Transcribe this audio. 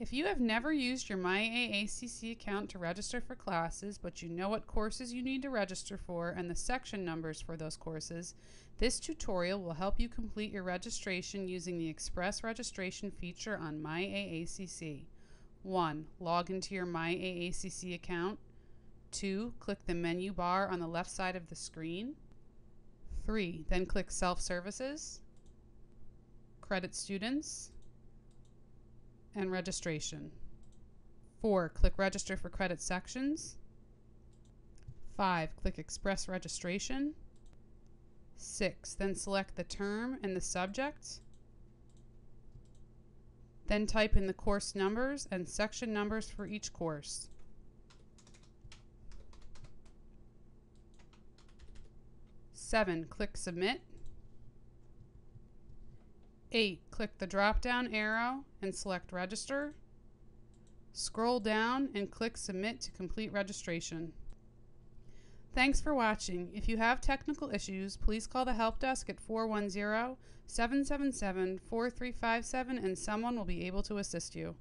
If you have never used your MyAACC account to register for classes, but you know what courses you need to register for and the section numbers for those courses, this tutorial will help you complete your registration using the Express Registration feature on MyAACC. 1. Log into your MyAACC account. 2. Click the menu bar on the left side of the screen. 3. Then click Self Services, Credit Students, and registration. 4. Click Register for Credit Sections. 5. Click Express Registration. 6. Then select the term and the subject. Then type in the course numbers and section numbers for each course. Seven, click Submit. 8. Click the drop down arrow and select Register. Scroll down and click Submit to complete registration. Thanks for watching. If you have technical issues, please call the help desk at 410 777 4357 and someone will be able to assist you.